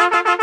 Thank you.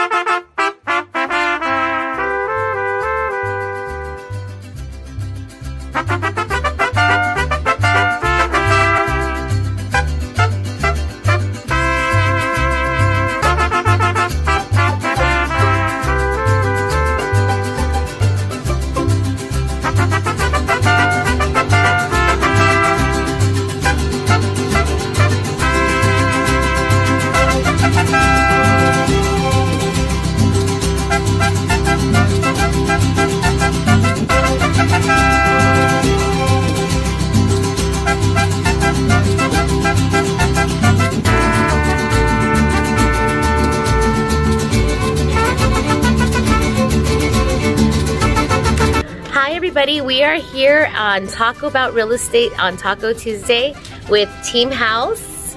Everybody. We are here on Taco 'Bout Real Estate on Taco Tuesday with Team House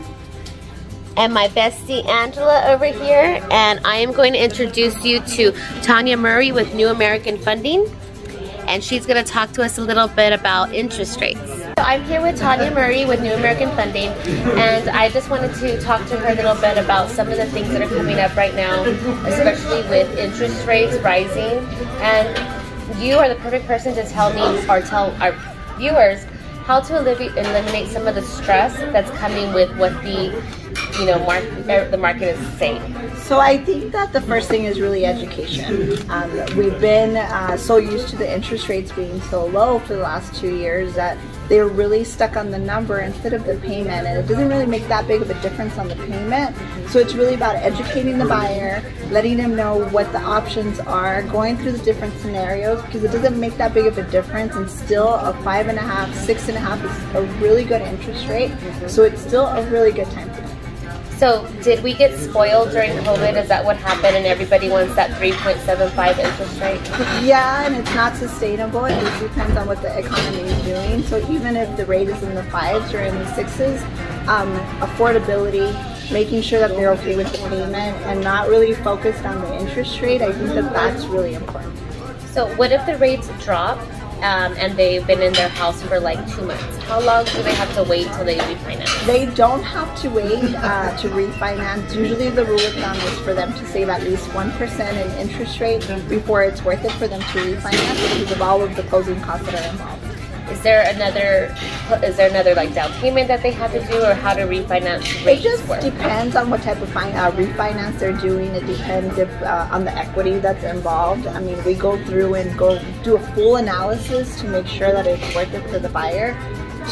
and my bestie Angela over here. And I am going to introduce you to Tanya Murray with New American Funding. And she's going to talk to us a little bit about interest rates. So I'm here with Tanya Murray with New American Funding. And I just wanted to talk to her a little bit about some of the things that are coming up right now, especially with interest rates rising. And you are the perfect person to tell me or tell our viewers how to eliminate some of the stress that's coming with what the you know market the market is saying. So I think that the first thing is really education. Um, we've been uh, so used to the interest rates being so low for the last two years that they're really stuck on the number instead of the payment and it doesn't really make that big of a difference on the payment. So it's really about educating the buyer letting them know what the options are going through the different scenarios because it doesn't make that big of a difference and still a five and a half six and a half is a really good interest rate. So it's still a really good time so did we get spoiled during COVID? Is that what happened and everybody wants that 3.75 interest rate? Yeah, and it's not sustainable. It just depends on what the economy is doing. So even if the rate is in the fives or in the sixes, um, affordability, making sure that they're okay with the payment and not really focused on the interest rate, I think that that's really important. So what if the rates drop um, and they've been in their house for like two months. How long do they have to wait till they refinance? They don't have to wait uh, to refinance. Usually the rule of thumb is for them to save at least 1% in interest rate before it's worth it for them to refinance because of all of the closing costs that are involved. Is there another is there another like down payment that they have to do or how to refinance rates It just work? depends on what type of fin- uh, refinance they're doing. It depends if uh, on the equity that's involved. I mean, we go through and go do a full analysis to make sure that it's worth it for the buyer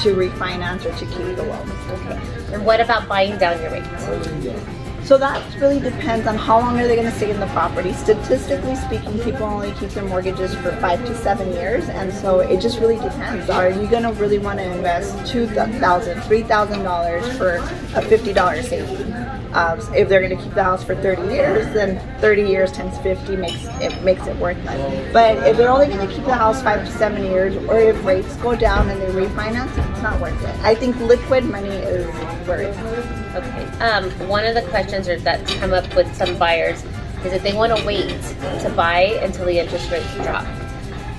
to refinance or to keep the loan. Okay. And what about buying down your rates? So that really depends on how long are they going to stay in the property. Statistically speaking, people only keep their mortgages for five to seven years, and so it just really depends. Are you going to really want to invest two thousand, three thousand dollars for a fifty dollar saving? Um, if they're going to keep the house for 30 years, then 30 years times 50 makes it makes it worth it. But if they're only going to keep the house five to seven years, or if rates go down and they refinance, it's not worth it. I think liquid money is worth it. Okay. Um, one of the questions that come up with some buyers is that they want to wait to buy until the interest rates drop.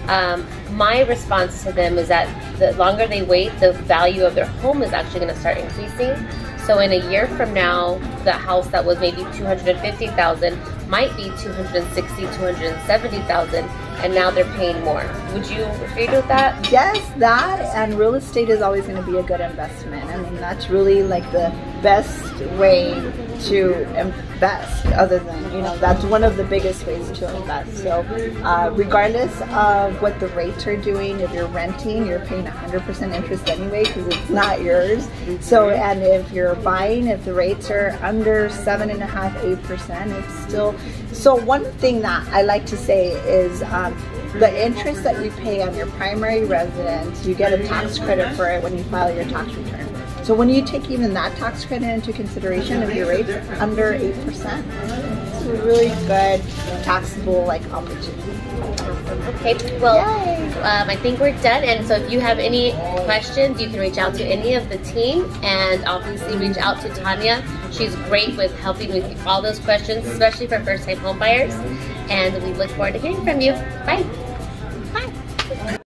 Um, my response to them is that the longer they wait, the value of their home is actually going to start increasing. So in a year from now, the house that was maybe 250,000 might be 260, 270,000 and now they're paying more. Would you agree with that? Yes, that and real estate is always going to be a good investment. I mean, that's really like the best way to invest other than, you know, that's one of the biggest ways to invest. So uh, regardless of what the rates are doing, if you're renting, you're paying 100% interest anyway because it's not yours. So, and if you're buying, if the rates are under seven and a half, eight percent, it's still, so one thing that I like to say is um, the interest that you pay on your primary residence, you get a tax credit for it when you file your tax return. So when you take even that tax credit into consideration, if your rate's under 8%, it's a really good taxable like opportunity. Okay, well, um, I think we're done. And so if you have any questions, you can reach out to any of the team and obviously reach out to Tanya. She's great with helping with all those questions, especially for first-time homebuyers. And we look forward to hearing from you. Bye.